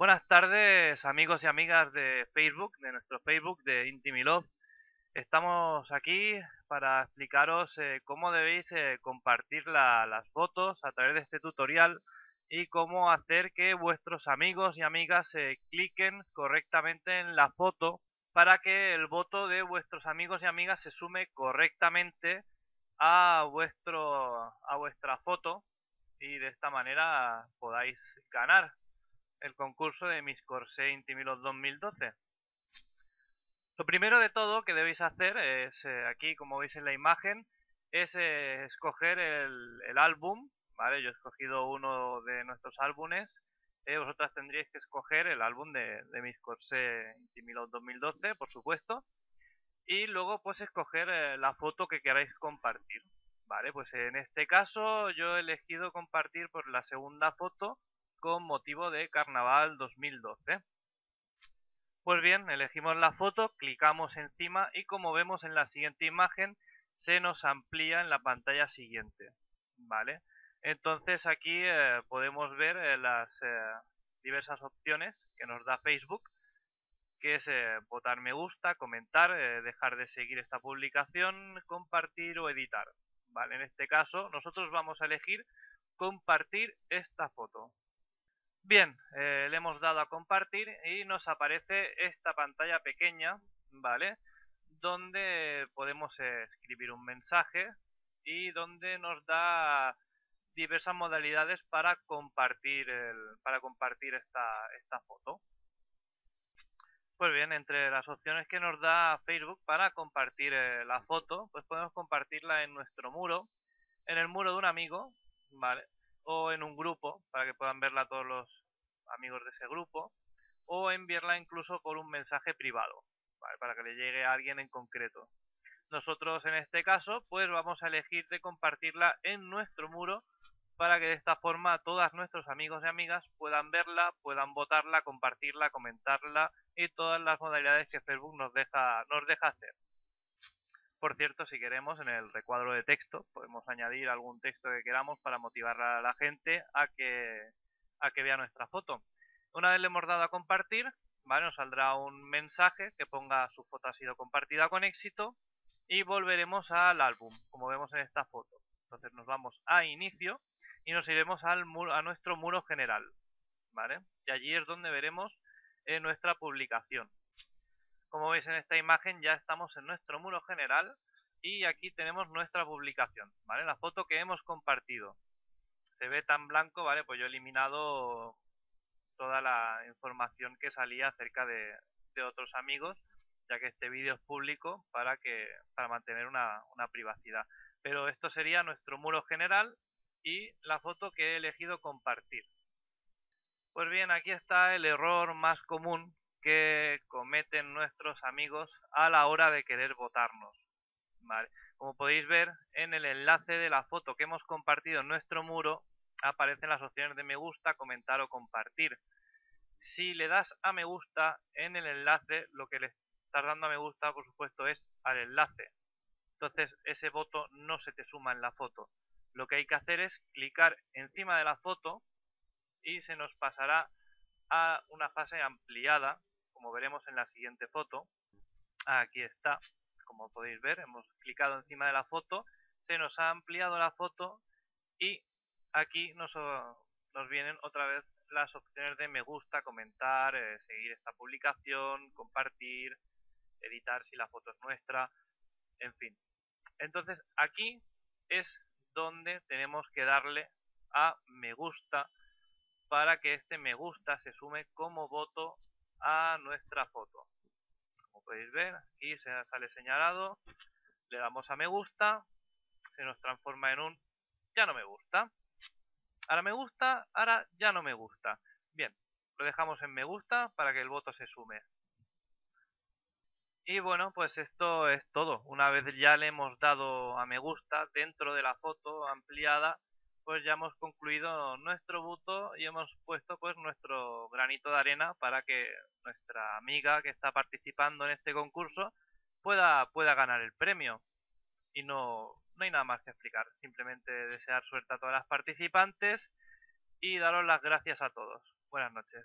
Buenas tardes amigos y amigas de Facebook, de nuestro Facebook de Intimilove. Estamos aquí para explicaros eh, cómo debéis eh, compartir las fotos a través de este tutorial y cómo hacer que vuestros amigos y amigas eh, cliquen correctamente en la foto para que el voto de vuestros amigos y amigas se sume correctamente a vuestro a vuestra foto y de esta manera podáis ganar el concurso de Miss Corset Intimilos 2012. Lo primero de todo que debéis hacer es, eh, aquí como veis en la imagen, es eh, escoger el, álbum, ¿vale? Yo he escogido uno de nuestros álbumes, eh, vosotras tendríais que escoger el álbum de, de Miss Corset Intimilos 2012, por supuesto, y luego pues escoger la foto que queráis compartir. Vale, pues en este caso yo he elegido compartir por la segunda foto con motivo de Carnaval 2012. Pues bien, elegimos la foto, clicamos encima y como vemos en la siguiente imagen se nos amplía en la pantalla siguiente. ¿Vale? Entonces aquí eh, podemos ver eh, las eh, diversas opciones que nos da Facebook, que es votar me gusta, comentar, dejar de seguir esta publicación, compartir o editar. Vale, en este caso nosotros vamos a elegir compartir esta foto. Bien, eh, le hemos dado a compartir y nos aparece esta pantalla pequeña, ¿vale? Donde podemos escribir un mensaje y donde nos da diversas modalidades para compartir el, para compartir esta, esta foto. Pues bien, entre las opciones que nos da Facebook para compartir eh, la foto, pues podemos compartirla en nuestro muro, en el muro de un amigo, ¿vale? O en un grupo, para que puedan verla todos los amigos de ese grupo, o enviarla incluso por un mensaje privado. Para que le llegue a alguien en concreto. Nosotros en este caso, pues vamos a elegir de compartirla en nuestro muro para que de esta forma todos nuestros amigos y amigas puedan verla, puedan votarla, compartirla, comentarla y todas las modalidades que Facebook nos deja, nos deja hacer. Por cierto, si queremos en el recuadro de texto podemos añadir algún texto que queramos para motivar a la gente a que, vea nuestra foto. Una vez le hemos dado a compartir, ¿vale? nos saldrá un mensaje que ponga su foto ha sido compartida con éxito y volveremos al álbum, como vemos en esta foto. Entonces nos vamos a inicio y nos iremos al a nuestro muro general, ¿vale? Y allí es donde veremos eh, nuestra publicación. Como veis en esta imagen ya estamos en nuestro muro general y aquí tenemos nuestra publicación, ¿vale? La foto que hemos compartido. Se ve tan blanco, ¿vale? Pues yo he eliminado toda la información que salía acerca de, otros amigos, ya que este vídeo es público para que para mantener una, una privacidad. Pero esto sería nuestro muro general y la foto que he elegido compartir. Pues bien, aquí está el error más común que cometen nuestros amigos a la hora de querer votarnos. Como podéis ver, en el enlace de la foto que hemos compartido en nuestro muro aparecen las opciones de me gusta, comentar o compartir. Si le das a me gusta en el enlace, lo que le estás dando a me gusta, por supuesto, es al enlace. Entonces ese voto no se te suma en la foto lo que hay que hacer es clicar encima de la foto y se nos pasará a una fase ampliada, como veremos en la siguiente foto. Aquí está, como podéis ver, hemos clicado encima de la foto, se nos ha ampliado la foto y aquí nos, nos vienen otra vez las opciones de me gusta, comentar, eh, seguir esta publicación, compartir, editar si la foto es nuestra, en fin. Entonces aquí es donde tenemos que darle a me gusta para que este me gusta se sume como voto a nuestra foto. Como podéis ver, aquí se sale señalado, le damos a me gusta, se nos transforma en un ya no me gusta. Ahora me gusta, ahora ya no me gusta. Bien, lo dejamos en me gusta para que el voto se sume. Y bueno, pues esto es todo. Una vez ya le hemos dado a me gusta dentro de la foto ampliada, pues ya hemos concluido nuestro voto y hemos puesto pues nuestro granito de arena para que nuestra amiga que está participando en este concurso pueda, pueda ganar el premio. Y no, no hay nada más que explicar. Simplemente desear suerte a todas las participantes y daros las gracias a todos. Buenas noches.